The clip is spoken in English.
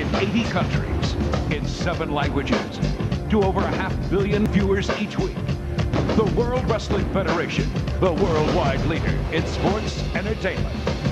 in 80 countries, in seven languages, to over a half billion viewers each week. The World Wrestling Federation, the worldwide leader in sports entertainment.